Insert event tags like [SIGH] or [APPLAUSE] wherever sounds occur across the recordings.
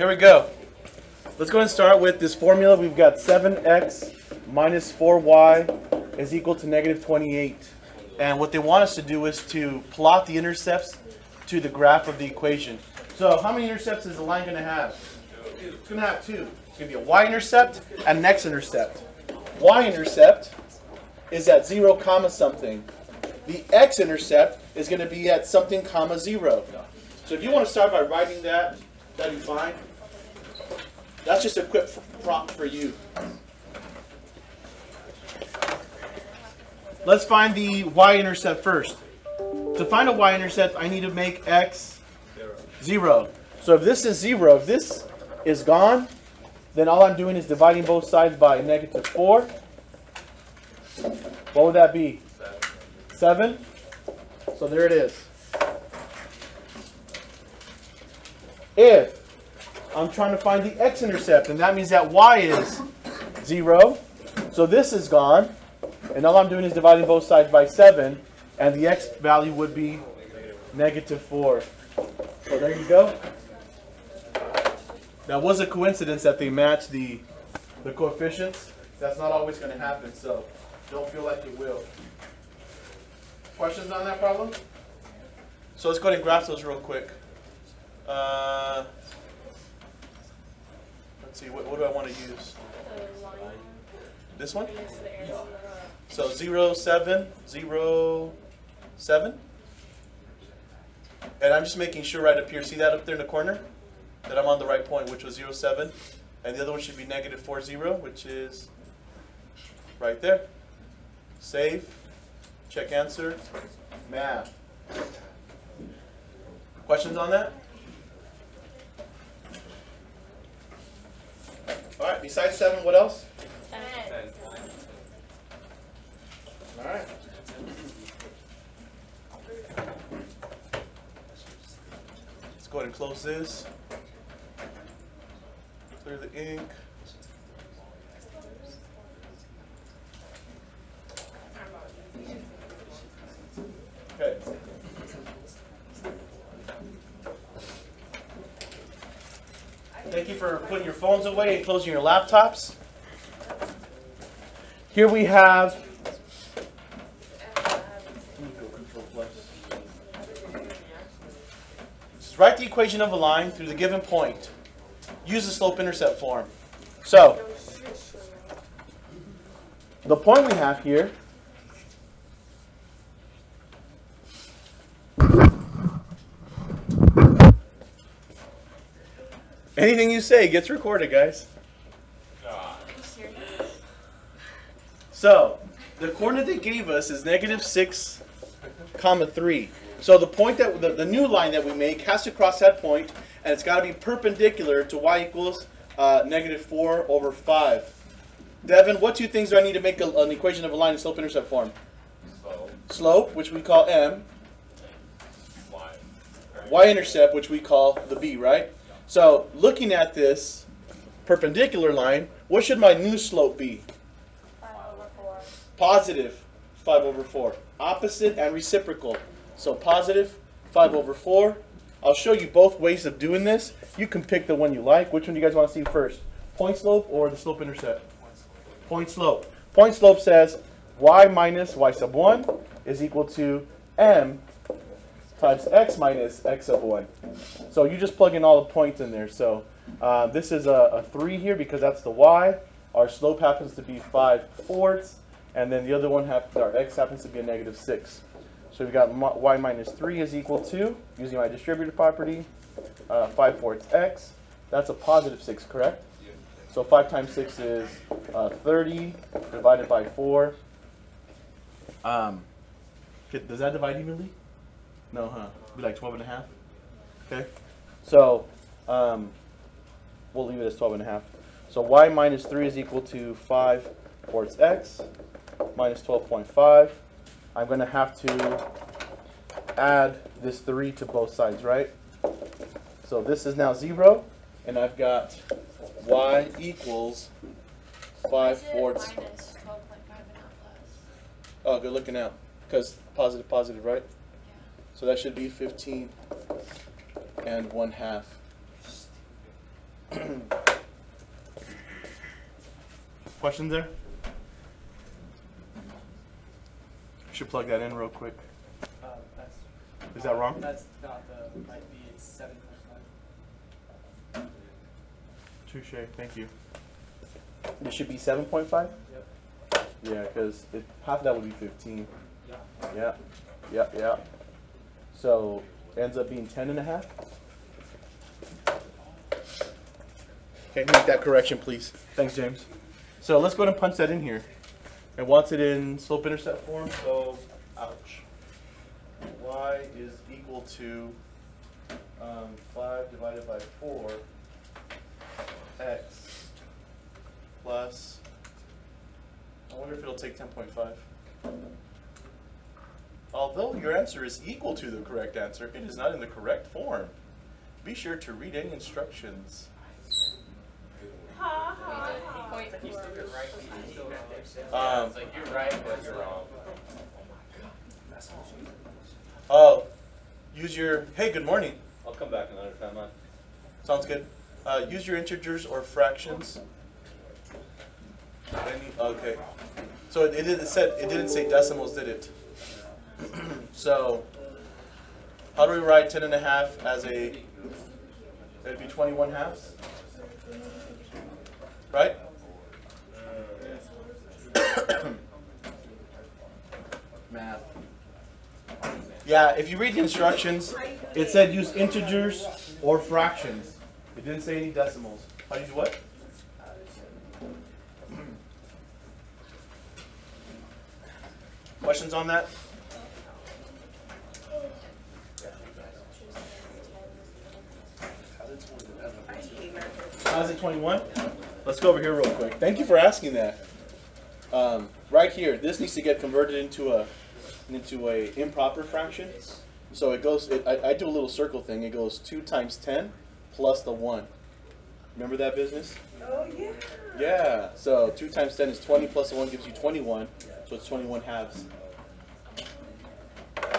Here we go. Let's go ahead and start with this formula. We've got 7x minus 4y is equal to negative 28. And what they want us to do is to plot the intercepts to the graph of the equation. So how many intercepts is the line going to have? It's going to have two. It's going to be a y-intercept and an x-intercept. Y-intercept is at 0 comma something. The x-intercept is going to be at something comma 0. So if you want to start by writing that, that'd be fine. That's just a quick prompt for you. Let's find the y-intercept first. To find a y-intercept, I need to make x 0. So if this is 0, if this is gone, then all I'm doing is dividing both sides by negative 4. What would that be? 7. So there it is. If I'm trying to find the x-intercept, and that means that y is 0. So this is gone. And all I'm doing is dividing both sides by 7. And the x value would be negative 4. So there you go. That was a coincidence that they matched the, the coefficients. That's not always going to happen, so don't feel like it will. Questions on that problem? So let's go ahead and graph those real quick. Uh, let's see, what, what do I want to use? This one? So 0, 7, 0, 7. And I'm just making sure right up here, see that up there in the corner? That I'm on the right point, which was 0, 7. And the other one should be negative 4, 0, which is right there. Save. Check answer. Math. Questions on that? All right, besides 7, what else? Ten. All right. Let's go ahead and close this. Clear the ink. Okay. Thank you for putting your phones away and closing your laptops. Here we have Just write the equation of a line through the given point. Use the slope-intercept form. So, the point we have here Anything you say gets recorded, guys. So, the coordinate they gave us is negative 6, comma 3. So the point that the, the new line that we make has to cross that point, and it's got to be perpendicular to y equals uh, negative 4 over 5. Devin, what two things do I need to make a, an equation of a line in slope-intercept form? Slope. Slope, which we call m, Y. y-intercept, which we call the b, right? So looking at this perpendicular line, what should my new slope be? Positive 5 over 4. 5 over 4. Opposite and reciprocal. So positive 5 over 4. I'll show you both ways of doing this. You can pick the one you like. Which one do you guys want to see first? Point slope or the slope intercept? Point slope. Point slope says y minus y sub 1 is equal to m times x minus x of 1. So you just plug in all the points in there. So uh, this is a, a 3 here because that's the y. Our slope happens to be 5 fourths. And then the other one, our x happens to be a negative 6. So we've got y minus 3 is equal to, using my distributive property, uh, 5 fourths x. That's a positive 6, correct? So 5 times 6 is uh, 30 divided by 4. Um, does that divide evenly? No, huh? Be like 12 and a half? Okay. So um, we'll leave it as 12 and a half. So y minus 3 is equal to 5 fourths x minus 12.5. I'm going to have to add this 3 to both sides, right? So this is now 0, and I've got y equals 5 fourths. Minus 12.5 and not plus. Oh, good looking out. Because positive, positive, right? So that should be 15 and 1 half. [CLEARS THROAT] Questions there? Should plug that in real quick. Uh, that's, Is that wrong? that's not the, might be, it's seven point Touche. Thank you. It should be seven point five. five. Yep. Yeah, because half of that would be fifteen. Yeah. Yeah, yeah, yeah. So ends up being ten and a half. Okay, make that correction, please. Thanks, James. So let's go ahead and punch that in here. It wants it in slope intercept form, so ouch. Y is equal to um, five divided by four x plus. I wonder if it'll take ten point five. Although your answer is equal to the correct answer, it is not in the correct form. Be sure to read any instructions. You still you're right, but you still have to accept Um, like you're right, but you're wrong. Oh, use your, hey, good morning. I'll come back another time, huh? Sounds good. Uh, use your integers or fractions. Okay. So it, it didn't said it didn't say decimals, did it? [CLEARS THROAT] so how do we write ten and a half as a? It'd be twenty-one halves, right? [COUGHS] Math. Yeah, if you read the instructions, it said use integers or fractions. It didn't say any decimals. How do you do what? [COUGHS] Questions on that? How's it 21? Let's go over here real quick. Thank you for asking that. Um, right here, this needs to get converted into a into a improper fraction. So it goes. It, I, I do a little circle thing. It goes two times ten plus the one. Remember that business? Oh, yeah. Yeah. So two times ten is twenty plus the one gives you twenty-one. So it's twenty-one halves.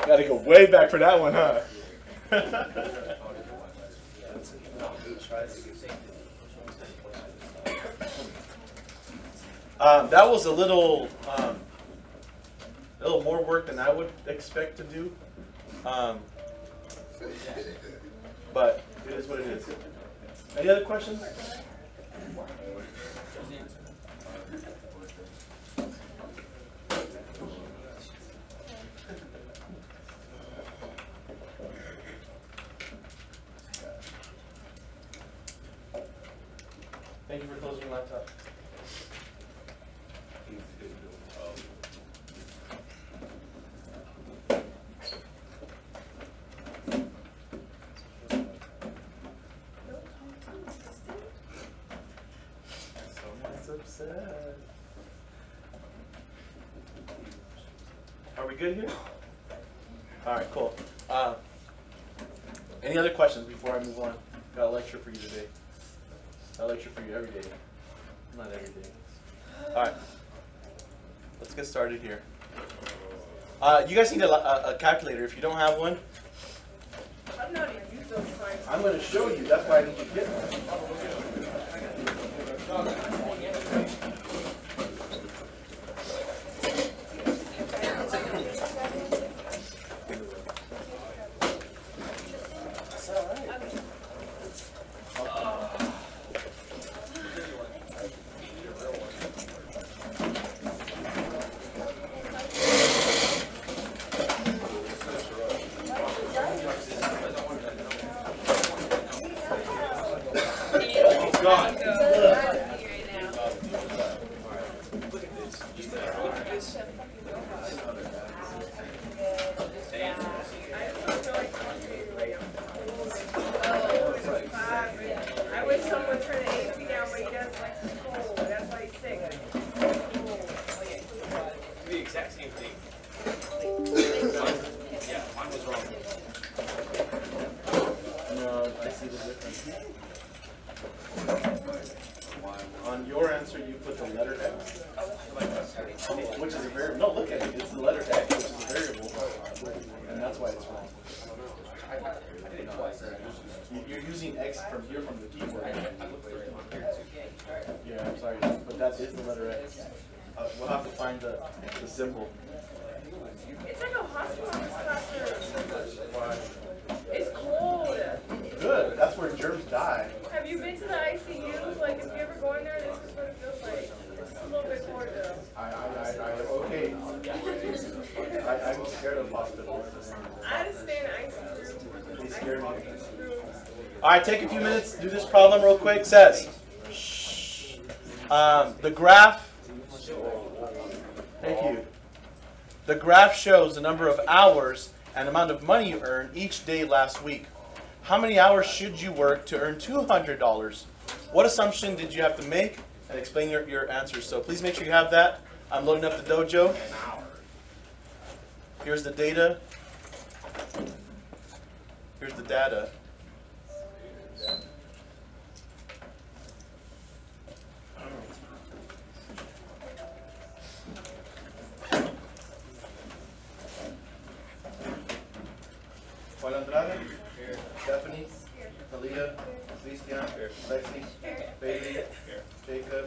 Got to go way back for that one, huh? [LAUGHS] um, that was a little, um, a little more work than I would expect to do. Um, but it is what it is. Any other questions? Thank you for closing your laptop. Someone's upset. Are we good here? All right, cool. Uh, any other questions before I move on? Got a lecture for you today. I lecture for you every day. Not every day. All right. Let's get started here. Uh, you guys need a, a, a calculator. If you don't have one, I'm not even used to those. I'm going to show you. That's why I need you to get one. Quick. Says. Um, the graph. Thank you. The graph shows the number of hours and amount of money you earn each day last week. How many hours should you work to earn $200? What assumption did you have to make? And explain your, your answers. So please make sure you have that. I'm loading up the dojo. Here's the data. Here's the data. Juan Andrade. Stephanie. Talia. Cristian. Lexi. Bailey. Jacob.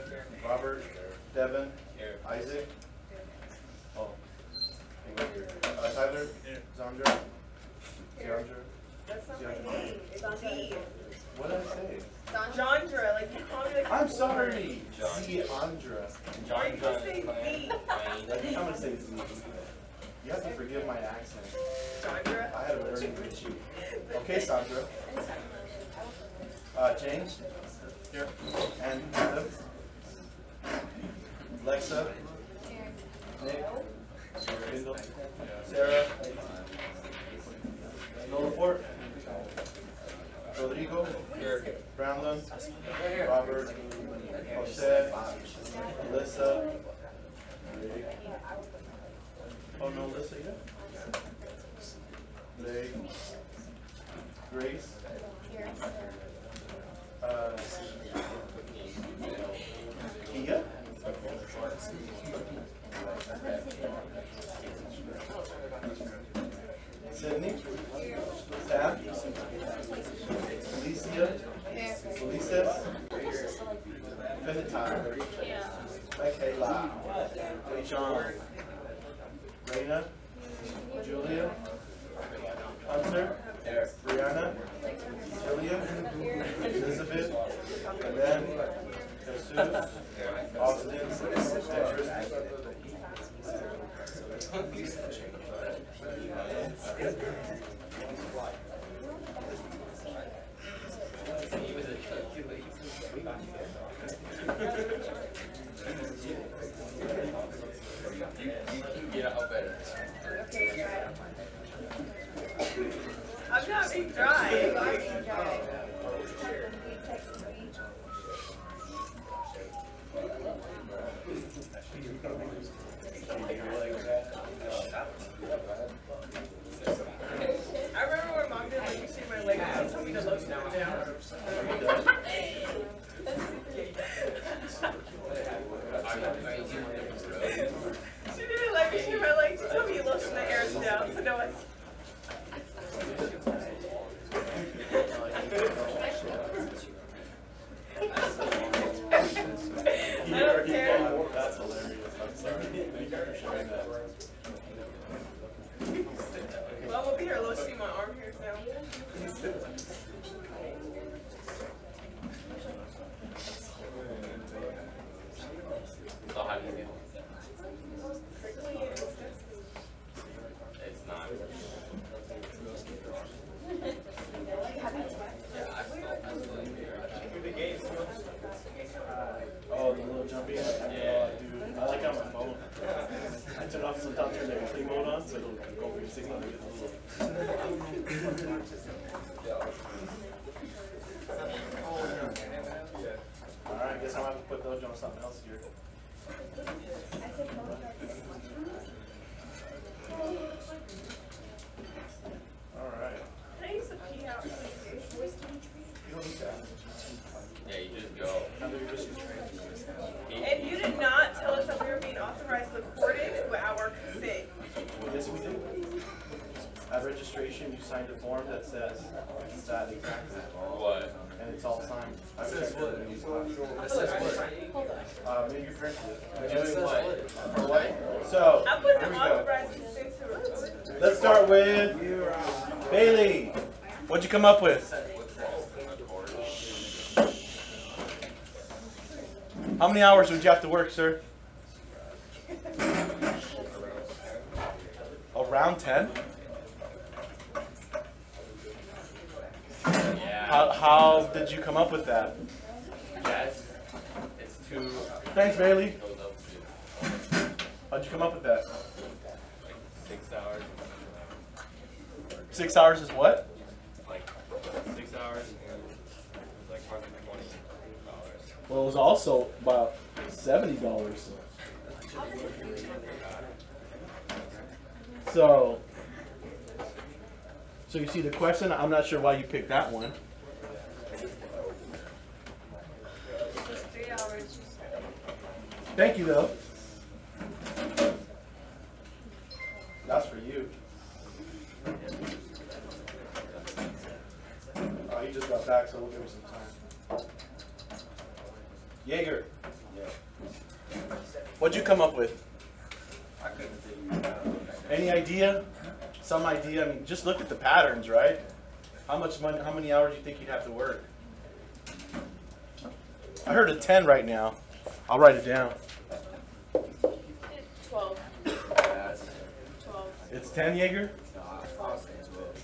Robert. Devin. Isaac. Oh. Uh, Tyler. Zandra. Zandra. That's not my Zandra. name. It's Z. What did I say? Jandra, like you call me like I'm sorry. Ziandra. Why did you say Z? I'm gonna say Z. You have to forgive my accent. Jandra? I had a learning issue. Okay, Sandra. Uh, James. Here. And Adam. Lexa. Nick. Sarah. Nolaport. Rodrigo. Here. Brownland. Robert. Jose. Alyssa. Oh no, Alyssa, yeah. Blake. Grace. Uh, Kia. Sydney. Sam. Alicia. Felices. Michaela. John. Raina. Julia. Hunter. Brianna. Julia. Elizabeth. And then Jesus. Austin. and Tristan. [LAUGHS] Let's start with Bailey. What'd you come up with? How many hours would you have to work, sir? Around 10? Yeah. How, how did you come up with that? Yes. It's two. Thanks, Bailey. Goes up to How'd you come up with that? six hours. Six hours is what? Like six hours and like hundred twenty dollars. Well, it was also about seventy dollars. So, so you see the question. I'm not sure why you picked that one. Just three hours. Thank you, though. That's for you. Oh, he just got back, so we'll give him some time. Jaeger. What'd you come up with? I couldn't figure it out. Any idea? Some idea? I mean, just look at the patterns, right? How much money? How many hours do you think you'd have to work? I heard a ten right now. I'll write it down. Twelve. Twelve. It's ten, Jaeger.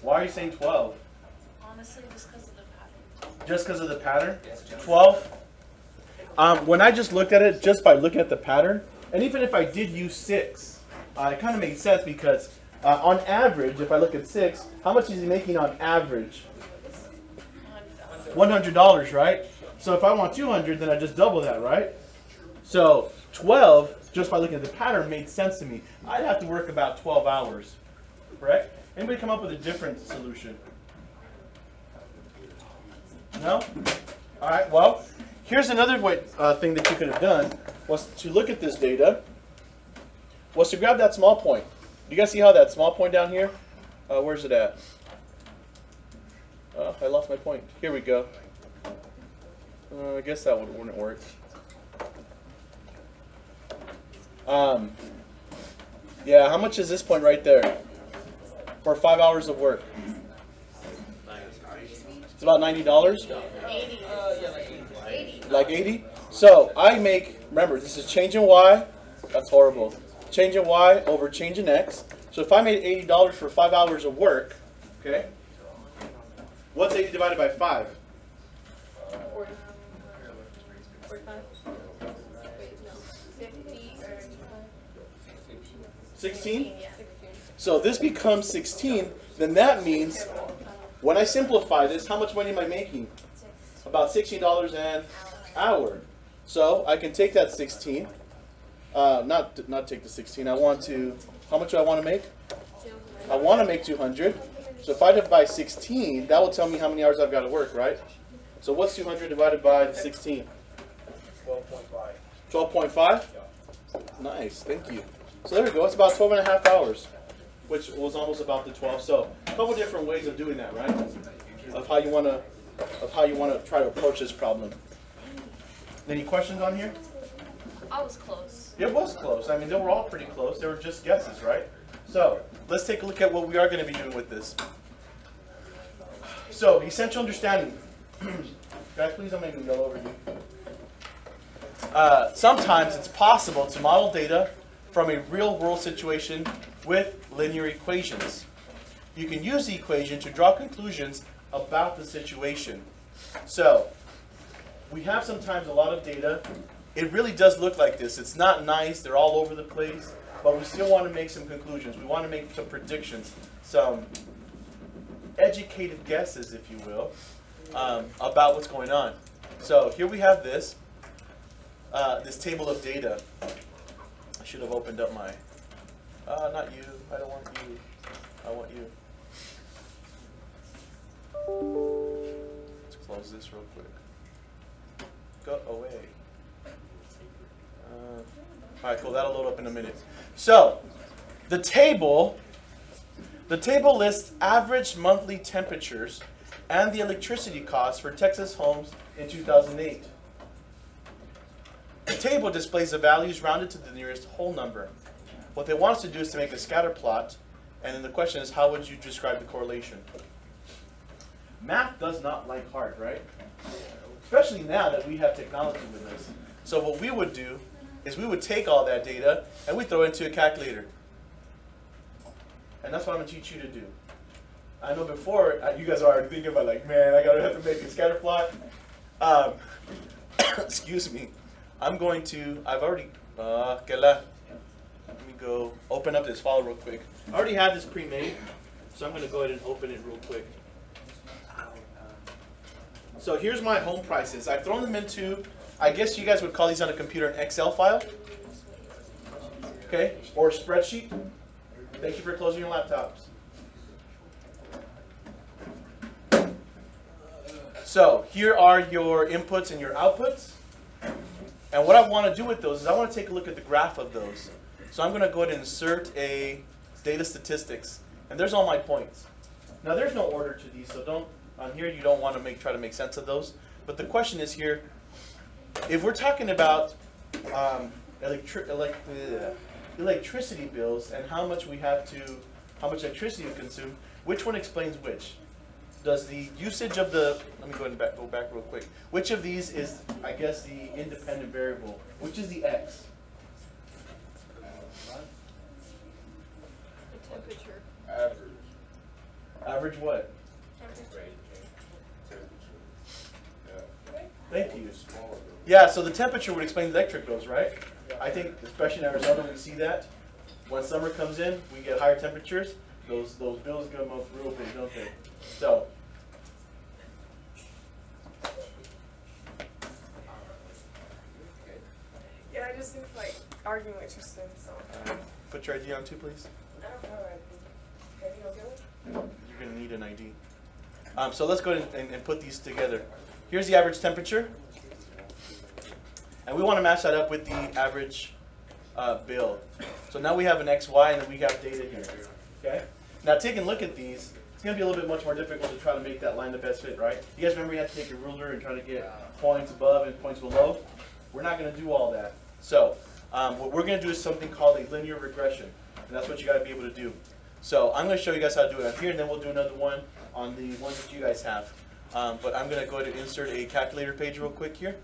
Why are you saying twelve? Honestly, just because of the pattern. Just because of the pattern? 12? Um, when I just looked at it, just by looking at the pattern, and even if I did use 6, uh, it kind of made sense because uh, on average, if I look at 6, how much is he making on average? $100, right? So if I want 200, then I just double that, right? So 12, just by looking at the pattern, made sense to me. I'd have to work about 12 hours, correct? Anybody come up with a different solution? No? All right, well, here's another way, uh, thing that you could have done, was to look at this data, was to grab that small point. Do you guys see how that small point down here, uh, where's it at? Oh, I lost my point. Here we go. Uh, I guess that would, wouldn't work. Um, yeah, how much is this point right there? For five hours of work? It's about ninety dollars. Eighty. Eighty. Like eighty. So I make. Remember, this is changing in y. That's horrible. Change in y over change in x. So if I made eighty dollars for five hours of work, okay. What's eighty divided by five? Forty. Forty-five. Wait, no. Fifty or. Sixteen. Yeah. So this becomes sixteen. Then that means when I simplify this, how much money am I making? About sixteen dollars an hour. So I can take that sixteen. Uh, not not take the sixteen. I want to. How much do I want to make? I want to make two hundred. So if I divide by sixteen, that will tell me how many hours I've got to work, right? So what's two hundred divided by the sixteen? Twelve point five. Twelve point five. Nice, thank you. So there we go. It's about 12 and a half hours, which was almost about the 12. So a couple different ways of doing that, right? Of how you want to, of how you want to try to approach this problem. Any questions on here? I was close. It was close. I mean, they were all pretty close. They were just guesses, right? So let's take a look at what we are going to be doing with this. So essential understanding. [CLEARS THROAT] Guys, please don't make me go over you. Uh, sometimes it's possible to model data from a real world situation with linear equations. You can use the equation to draw conclusions about the situation. So, we have sometimes a lot of data. It really does look like this. It's not nice, they're all over the place, but we still want to make some conclusions. We want to make some predictions, some educated guesses, if you will, um, about what's going on. So, here we have this uh, this table of data. I should have opened up my. Uh, not you. I don't want you. I want you. Let's close this real quick. Go away. All right, cool. That'll load up in a minute. So, the table. The table lists average monthly temperatures and the electricity costs for Texas homes in 2008. The table displays the values rounded to the nearest whole number. What they want us to do is to make a scatter plot, and then the question is, how would you describe the correlation? Math does not like hard, right? Especially now that we have technology with us. So what we would do is we would take all that data and we throw it into a calculator. And that's what I'm gonna teach you to do. I know before uh, you guys are already thinking about like, man, I gotta have to make a scatter plot. Um, [COUGHS] excuse me. I'm going to. I've already. Uh, let me go open up this file real quick. I already have this pre-made, so I'm gonna go ahead and open it real quick. So here's my home prices. I've thrown them into. I guess you guys would call these on a computer an Excel file. Okay, or a spreadsheet. Thank you for closing your laptops. So here are your inputs and your outputs. And what I want to do with those is I want to take a look at the graph of those. So I'm going to go ahead and insert a data statistics. And there's all my points. Now there's no order to these, so don't, on here you don't want to make, try to make sense of those. But the question is here, if we're talking about um, electri- elec- uh, electricity bills and how much we have to, how much electricity we consume, which one explains which? Does the usage of the, let me go ahead and back, go back real quick. Which of these is, I guess, the independent variable? Which is the x? The temperature. Average Average what? Temperature. Thank you. Yeah, so the temperature would explain the electric bills, right? I think, especially in Arizona, we see that. When summer comes in, we get higher temperatures. Those those bills go up real big, don't they? So. Yeah, I just think like arguing with Tristan, so. Put your ID on too, please. I don't know. I think, have you okay? You're gonna need an ID. Um, so let's go ahead and, and put these together. Here's the average temperature. And we want to match that up with the average uh, bill. So now we have an XY and then we have data here. Okay? Now taking a look at these, it's going to be a little bit much more difficult to try to make that line the best fit, right? You guys remember you had to take your ruler and try to get points above and points below? We're not going to do all that. So um, what we're going to do is something called a linear regression. And that's what you got to be able to do. So I'm going to show you guys how to do it on here, and then we'll do another one on the ones that you guys have. Um, but I'm going to go ahead and insert a calculator page real quick here.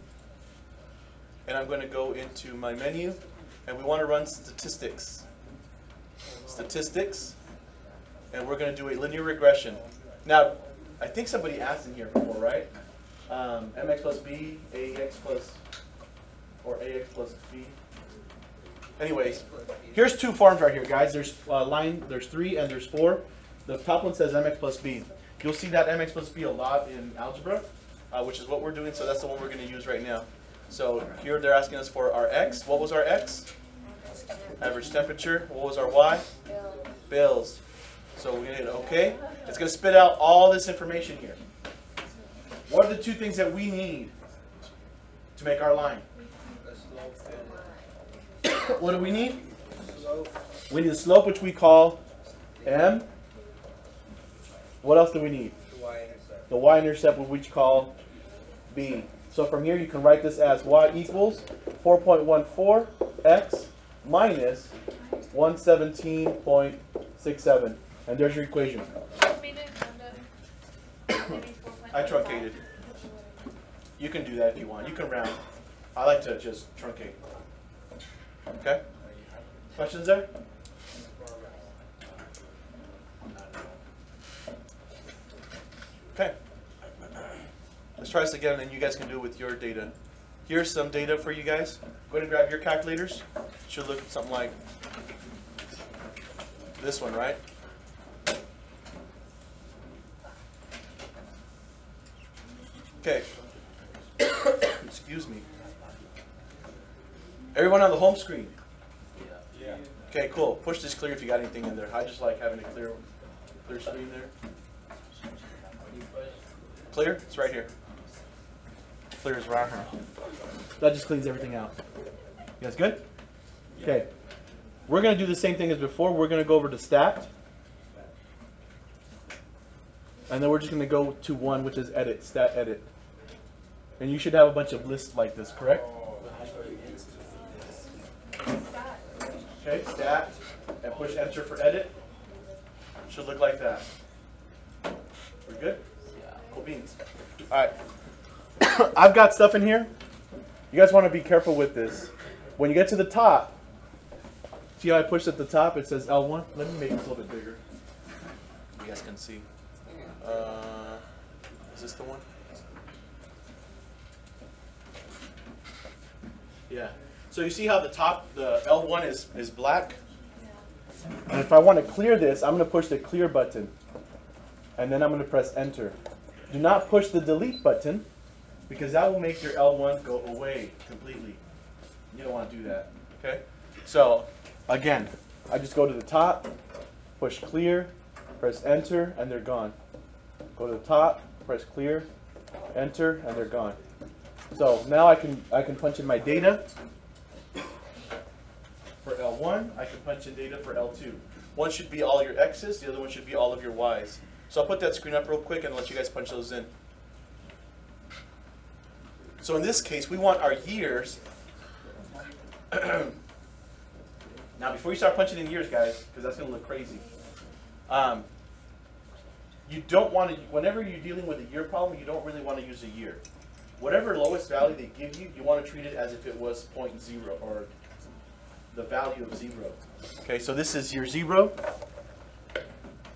And I'm going to go into my menu, and we want to run statistics. Statistics, and we're going to do a linear regression. Now, I think somebody asked in here before, right? Um, mx plus b, ax plus, or ax plus b. Anyways, here's two forms right here, guys. There's uh, line, there's three, and there's four. The top one says mx plus b. You'll see that mx plus b a lot in algebra, uh, which is what we're doing, so that's the one we're going to use right now. So here they're asking us for our x. What was our x? Average temperature. What was our y? Bills. So going to hit OK. It's going to spit out all this information here. What are the two things that we need to make our line? [COUGHS] what do we need? We need a slope, which we call m. What else do we need? The y-intercept, which we call b. So from here, you can write this as y equals 4.14 x minus 117.67. And there's your equation. I truncated. You can do that if you want. You can round. I like to just truncate. Okay? Questions there? Let's try this again, and you guys can do it with your data. Here's some data for you guys. Go ahead and grab your calculators. Should look something like this one, right? Okay. Excuse me. Everyone on the home screen? Yeah. Okay, cool. Push this clear if you got anything in there. I just like having a clear, clear screen there. Clear? It's right here. Clear right here. That just cleans everything out. You guys good? Okay. We're going to do the same thing as before. We're going to go over to stat. And then we're just gonna go to one, which is edit, stat edit. And you should have a bunch of lists like this, correct? Okay, stat, and push enter for edit. Should look like that. We're good? Cool beans. Alright. [LAUGHS] I've got stuff in here. You guys want to be careful with this. When you get to the top, see how I pushed at the top? It says L1. Let me make this a little bit bigger. You guys can see. Uh, is this the one? Yeah. So you see how the top, the L1 is, is black? And if I want to clear this, I'm going to push the clear button. And then I'm going to press enter. Do not push the delete button because that will make your L1 go away completely. You don't want to do that. Okay? So, again, I just go to the top, push clear, press enter, and they're gone. Go to the top, press clear, enter, and they're gone. So now I can I can punch in my data for L1. I can punch in data for L2. One should be all your X's, the other one should be all of your Y's. So I'll put that screen up real quick and let you guys punch those in. So in this case, we want our years. [CLEARS THROAT] now, before you start punching in years, guys, because that's going to look crazy, um, you don't want to, whenever you're dealing with a year problem, you don't really want to use a year. Whatever lowest value they give you, you want to treat it as if it was 0.0 or the value of zero. Okay, so this is your zero.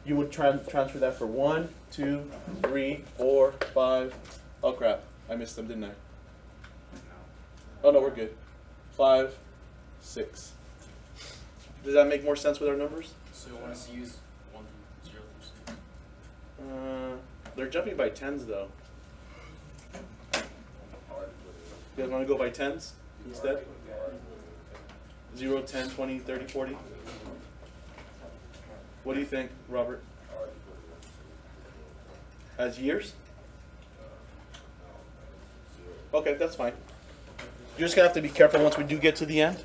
You would transfer that for one, two, three, four, five. Oh crap, I missed them, didn't I? Oh no, we're good. Five, six. Does that make more sense with our numbers? So you want us to use one through zero through six? Uh, they're jumping by tens though. You guys want to go by tens instead? 0, 10, 20, 30, 40? What do you think, Robert? As years? Okay, that's fine. You're just gonna have to be careful once we do get to the end.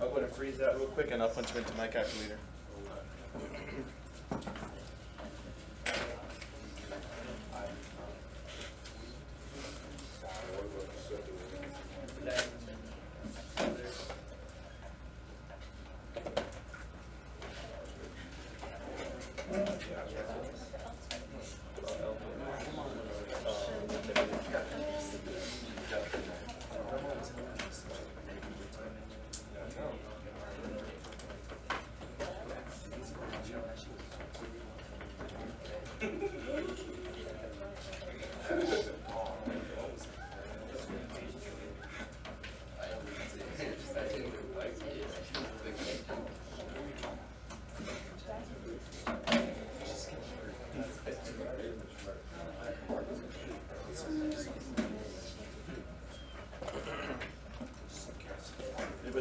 I'll go ahead and freeze that real quick and I'll punch it into my calculator.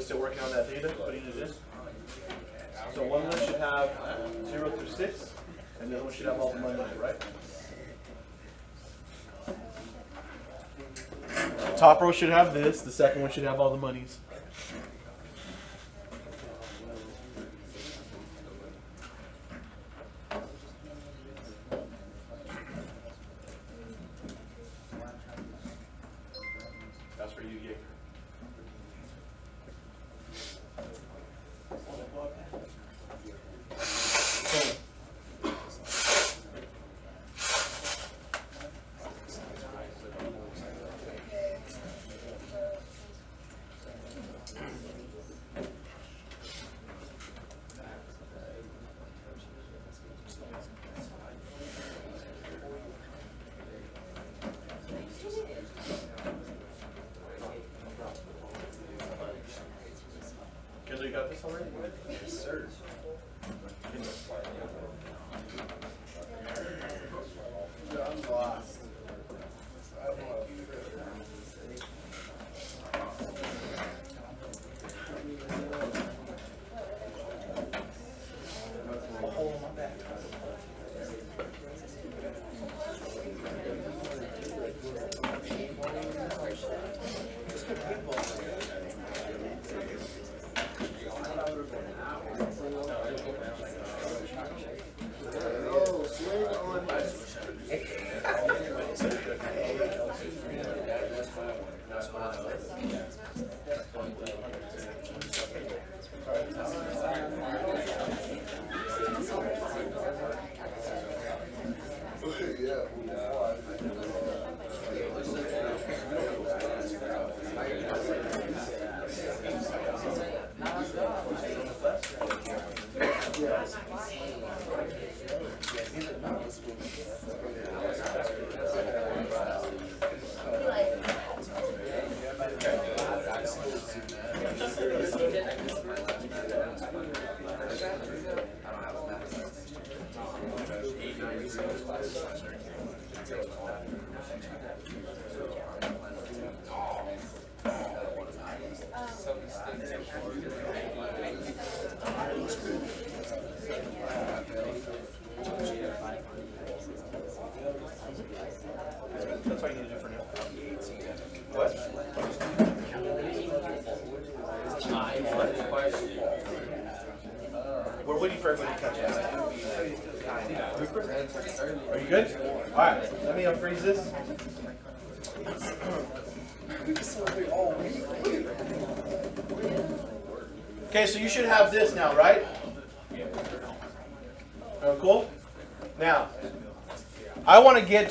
Still working on that data, putting it in? So one list should have zero through six, and the other one should have all the money in it, right? Top row should have this, the second one should have all the monies.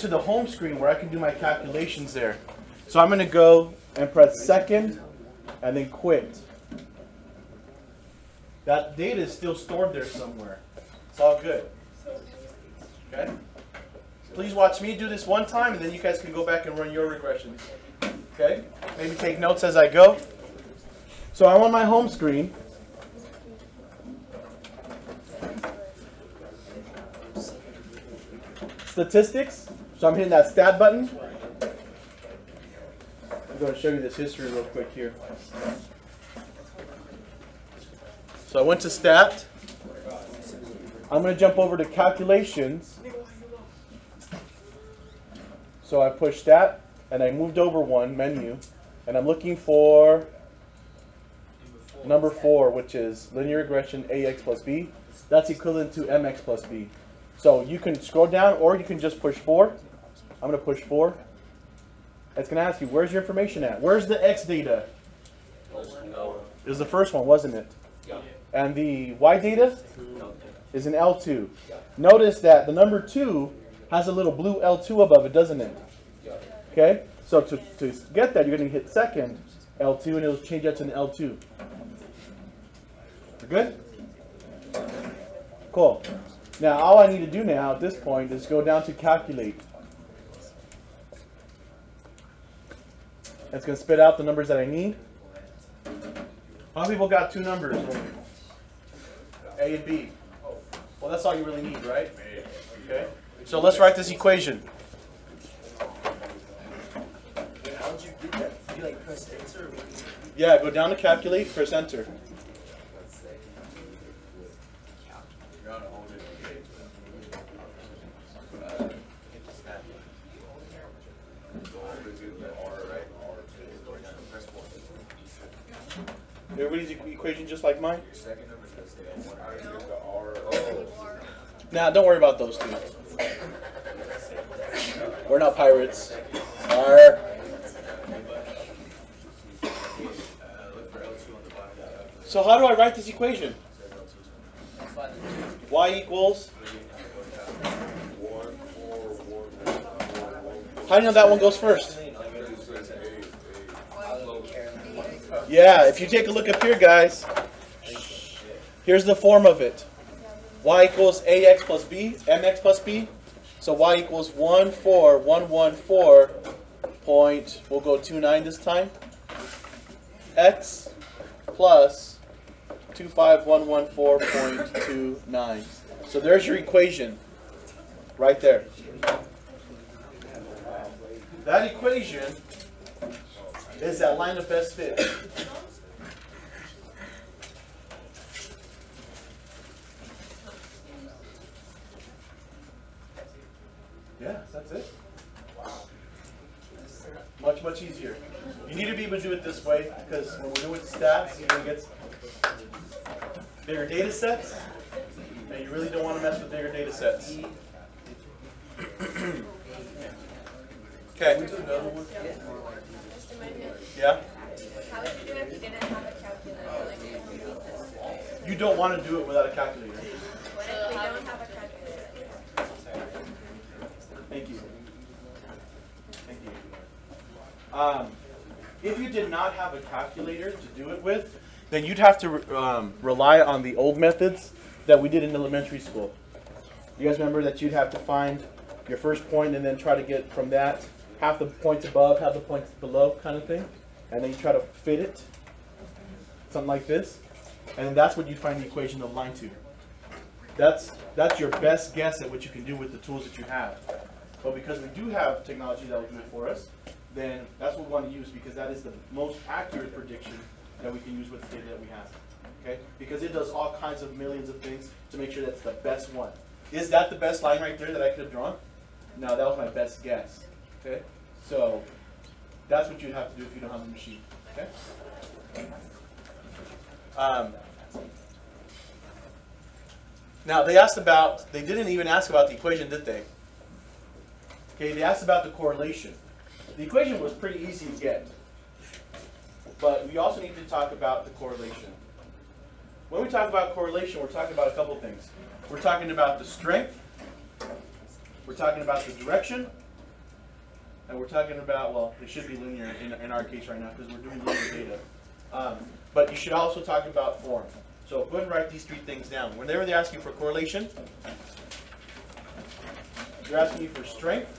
To the home screen where I can do my calculations there. So I'm going to go and press second and then quit. That data is still stored there somewhere. It's all good. Okay? Please watch me do this one time and then you guys can go back and run your regressions. Okay? Maybe take notes as I go. So I'm on my home screen. Statistics. So I'm hitting that stat button. I'm going to show you this history real quick here. So I went to stat. I'm going to jump over to calculations. So I pushed that, and I moved over one menu and I'm looking for number four, which is linear regression ax plus b. That's equivalent to mx plus b. So you can scroll down or you can just push four. I'm going to push four. It's going to ask you, where's your information at? Where's the x data? It was the first one, wasn't it? And the y data is an L2. Notice that the number 2 has a little blue L2 above it, doesn't it? Okay? So to, to get that, you're going to hit second L2 and it'll change that to an L2. We're good? Cool. Now, all I need to do now at this point is go down to calculate. It's going to spit out the numbers that I need. How many people got two numbers? A and B. Well, that's all you really need, right? Okay. So let's write this equation. How'd you get that? You like press enter? Yeah, go down to calculate, press enter. Everybody's equation just like mine? Now, don't worry about those two. We're not pirates. Arr. So how do I write this equation? Y equals. How do you know that one goes first? Yeah, if you take a look up here, guys, here's the form of it. Y equals ax plus b, mx plus b. So y equals 1, 4, 1, 1, 4 point, we'll go 2, 9 this time. x plus 25114.29. So there's your equation right there. That equation is that line of best fit. Yeah, that's it. Much, much easier. You need to be able to do it this way because when we're doing stats, you're going to get bigger data sets, and you really don't want to mess with bigger data sets. [CLEARS THROAT] okay. Yeah? How would you do it if you didn't have a calculator? Like, you do this. You don't want to do it without a calculator. What if we don't have a calculator? Thank you. Thank you. Um, if you did not have a calculator to do it with, then you'd have to um, rely on the old methods that we did in elementary school. You guys remember that you'd have to find your first point and then try to get from that half the points above, half the points below, kind of thing, and then you try to fit it, something like this, and that's what you find the equation of line to. That's that's your best guess at what you can do with the tools that you have. But because we do have technology that will do it for us, then that's what we want to use because that is the most accurate prediction that we can use with the data that we have. Okay? Because it does all kinds of millions of things to make sure that's the best one. Is that the best line right there that I could have drawn? No, that was my best guess. Okay? So that's what you'd have to do if you don't have the machine. Okay? Um, now they asked about, they didn't even ask about the equation, did they? Okay, they asked about the correlation. The equation was pretty easy to get. But we also need to talk about the correlation. When we talk about correlation, we're talking about a couple things. We're talking about the strength, we're talking about the direction, and we're talking about, well, it should be linear in, in our case right now because we're doing linear data. Um, but you should also talk about form. So go ahead and write these three things down. Whenever they ask you for correlation, they're asking you for strength,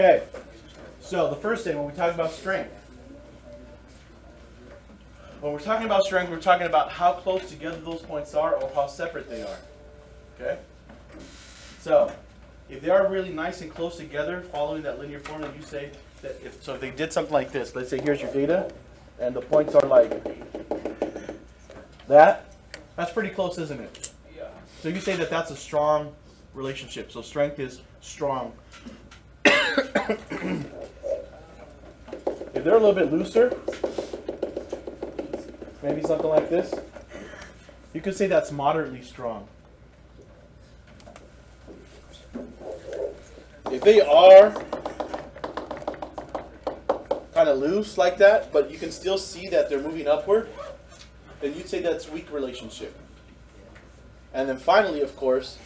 Okay, so the first thing when we talk about strength, when we're talking about strength, we're talking about how close together those points are or how separate they are. Okay? So, if they are really nice and close together, following that linear formula, you say that if so, if they did something like this, let's say here's your data, and the points are like that, that's pretty close, isn't it? Yeah. So you say that that's a strong relationship. So strength is strong. [COUGHS] [COUGHS] if they're a little bit looser, maybe something like this, you could say that's moderately strong. If they are kind of loose like that, but you can still see that they're moving upward, then you'd say that's weak relationship. And then finally, of course,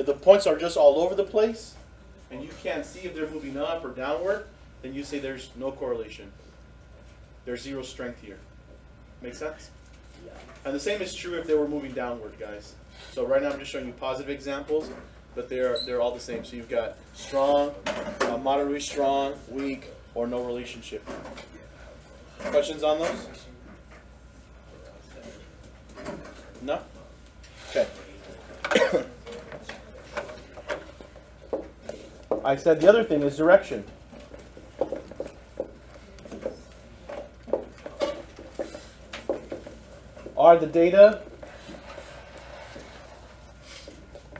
if the points are just all over the place and you can't see if they're moving up or downward, then you say there's no correlation. There's zero strength here. Make sense? And the same is true if they were moving downward, guys. So right now I'm just showing you positive examples, but they're they're all the same. So you've got strong, uh, moderately strong, weak, or no relationship. Questions on those? No? Okay. [COUGHS] I said the other thing is direction. Are the data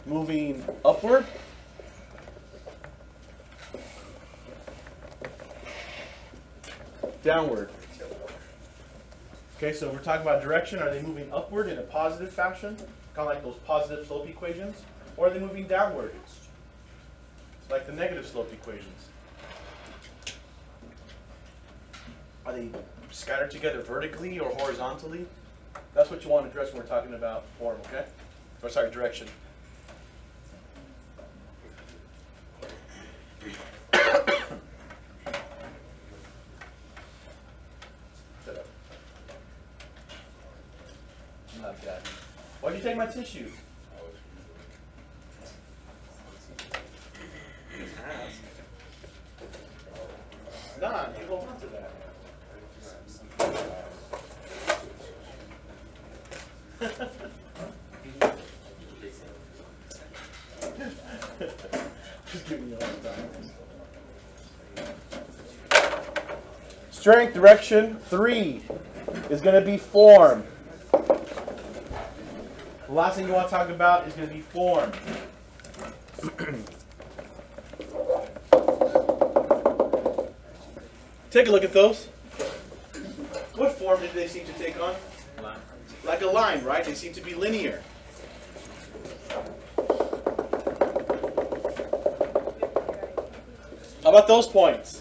moving upward? Downward. Okay, so we're talking about direction. Are they moving upward in a positive fashion? Kind of like those positive slope equations? Or are they moving downward? Like the negative slope equations? Are they scattered together vertically or horizontally? That's what you want to address when we're talking about form, okay? Or sorry, direction. Not that. Why'd you take my tissue? Nah, you hold on to that. Just give me a hard time. Strength direction three is going to be form. The last thing you want to talk about is going to be form. [CLEARS THROAT] Take a look at those. What form did they seem to take on? Like a line, right? They seem to be linear. How about those points?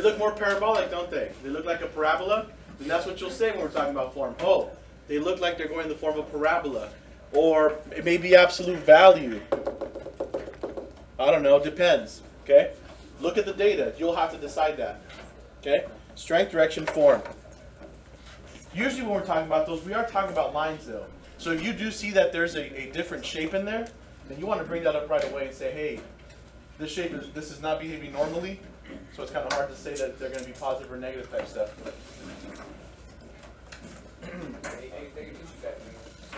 They look more parabolic, don't they? They look like a parabola. And that's what you'll say when we're talking about form. Oh, they look like they're going in the form of parabola. Or it may be absolute value. I don't know, depends. Okay? Look at the data. You'll have to decide that. Okay? Strength, direction, form. Usually when we're talking about those, we are talking about lines though. So if you do see that there's a, a different shape in there, then you want to bring that up right away and say, hey, this shape is this is not behaving normally, so it's kind of hard to say that they're going to be positive or negative type stuff.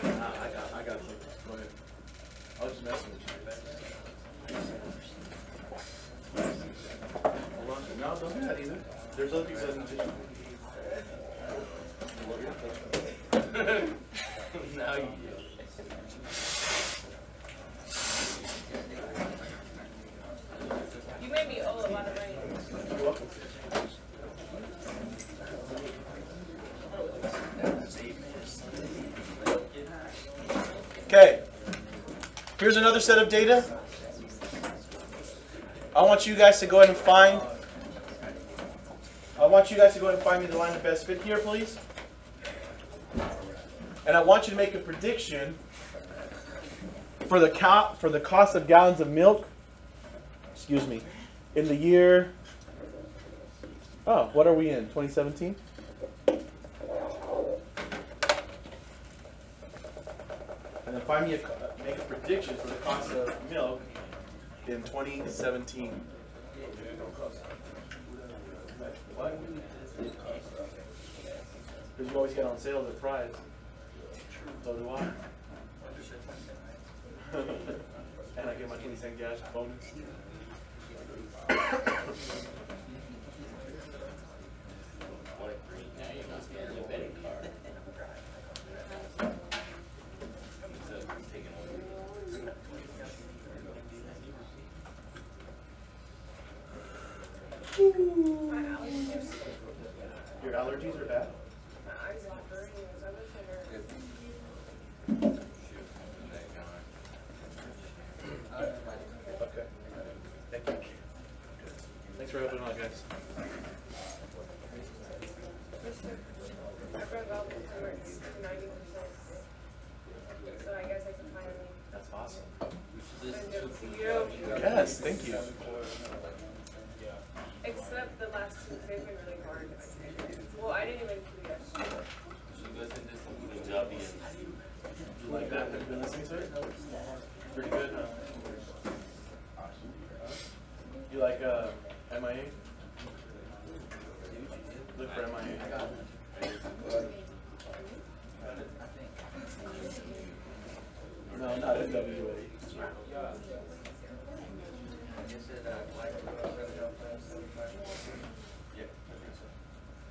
I got, I got. Go ahead. I was just messing with you. Hold on. No, don't do that either. There's other people that need to. now you. You made me owe a lot of money. You're welcome. Okay. Here's another set of data. I want you guys to go ahead and find. I want you guys to go ahead and find me the line of best fit here, please. And I want you to make a prediction for the co- for the cost of gallons of milk. Excuse me. In the year. Oh, what are we in? 2017. And then find me a uh, make a prediction for the cost of milk in 2017. Because you always get on sale at Fry's. So do I. [LAUGHS] and I get my 20 cent gas bonus. My allergies are so Your allergies are bad? My eyes are burning. I wish I were. Okay. Thank you. Thanks for helping out, guys. I broke out before it's ninety percent. So I guess I can finally That's awesome. send it to you. Yes, thank you. Except the last two, they've been really hard. Well, I didn't even do yesterday. You like that? Have you been listening to it? Pretty good, huh? You like uh, MIA? Look for MIA. No, not NWA.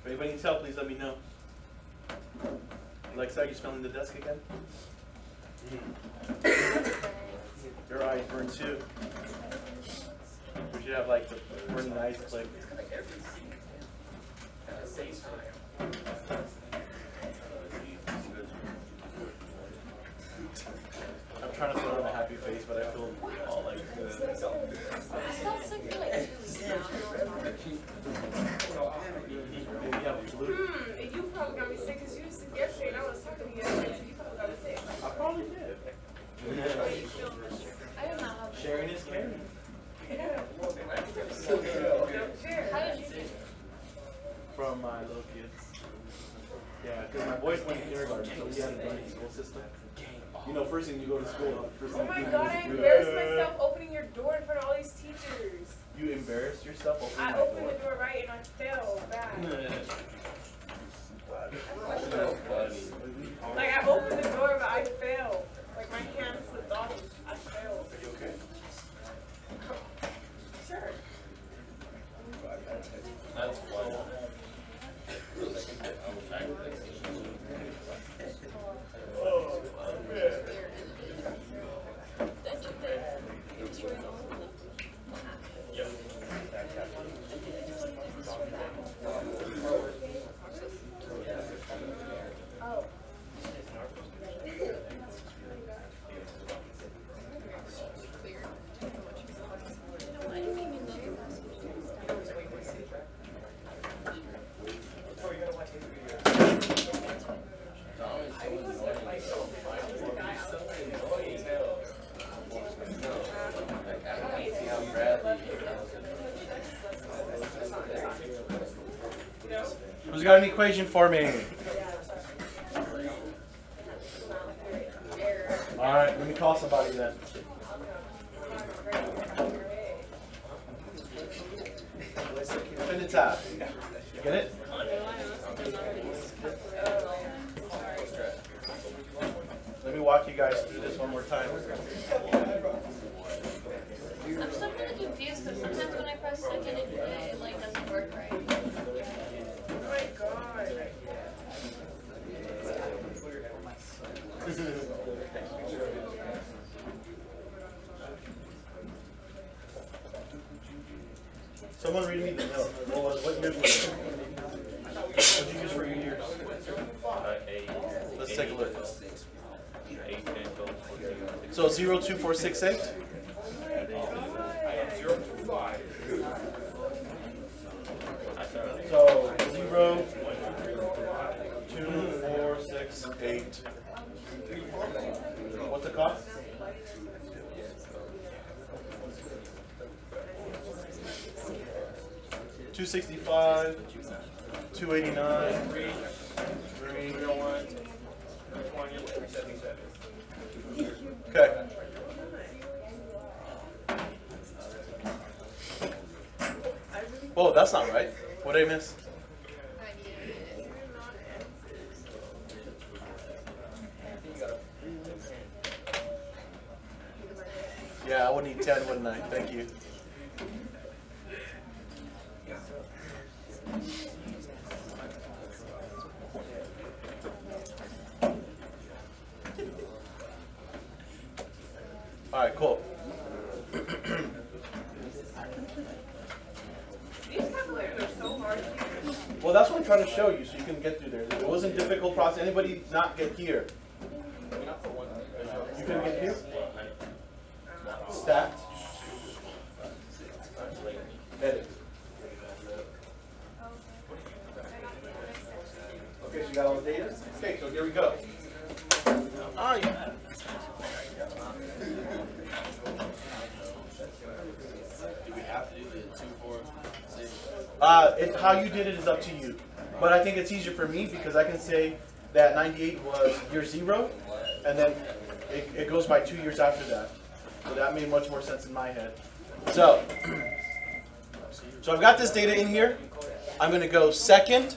If anybody needs help, please let me know. Alexa, are you smelling the desk again? Your eyes burn too. We should have like the burning eyes click. I'm trying to put on a happy face, but I feel all like. Uh, I felt sick for like two weeks now. maybe you have a flu. Hmm, and you probably got me sick because you said yesterday and I was talking to you yesterday, so you probably got me sick. I probably did. I did not have. Sharing is caring. Don't share. How did you do? From my little kids. Yeah, because my boys went to kindergarten, so we had a running school system. You know, first thing you go to school, first Oh thing my you do god, is I you- embarrassed myself opening your door in front of all these teachers. You embarrassed yourself opening I my opened door. the door right and I fell back. Like I opened the door but I fell. Like my hand slipped off. I fell. Are you okay? Sure. That's funny. Who's got an equation for me? 265, 289, Okay. Whoa, that's not right. What did I miss? Yeah, I would need 10, wouldn't I? Thank you. Trying to show you, so you can get through there. It wasn't difficult process. Anybody not get here? You couldn't get here? Stat. Edit. Okay, so you got all the data? Okay, so here we go. Ah, yeah. Do we have to do the two, four, six? Uh, it, how you did it is up to you. But I think it's easier for me because I can say that 98 was year zero, and then it, it goes by two years after that. So that made much more sense in my head. So, [CLEARS THROAT] so I've got this data in here. I'm going to go second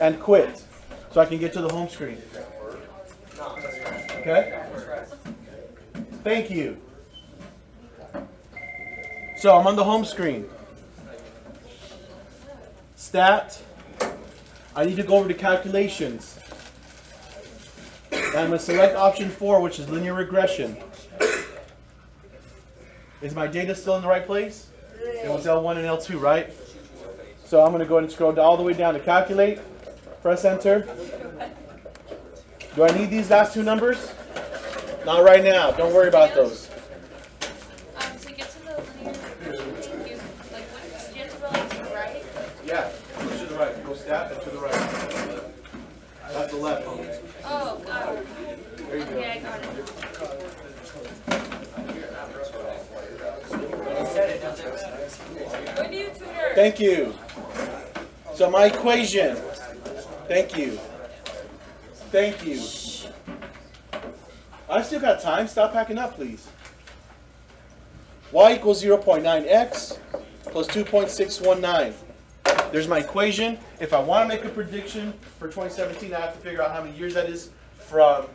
and quit so I can get to the home screen. Okay? Thank you. So I'm on the home screen. Stat. I need to go over to calculations. And I'm going to select option four, which is linear regression. Is my data still in the right place? It was L1 and L2, right? So I'm going to go ahead and scroll all the way down to calculate. Press enter. Do I need these last two numbers? Not right now. Don't worry about those. Um, to get to the linear regression thing, you like what? You have to go like to the right. Yeah, push to the right. Go stat and to the right. That's the left. Oh, got it. There you go. Okay, I got it. When do you tutor? Thank you. So my equation. Thank you. Thank you. I've still got time. Stop packing up, please. y equals 0.9x plus 2.619. There's my equation. If I want to make a prediction for 2017, I have to figure out how many years that is from,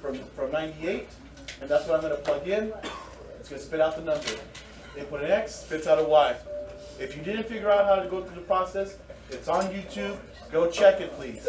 from, from 98. And that's what I'm going to plug in. It's going to spit out the number. Input an x, spits out a y. If you didn't figure out how to go through the process, it's on YouTube. Go check it, please.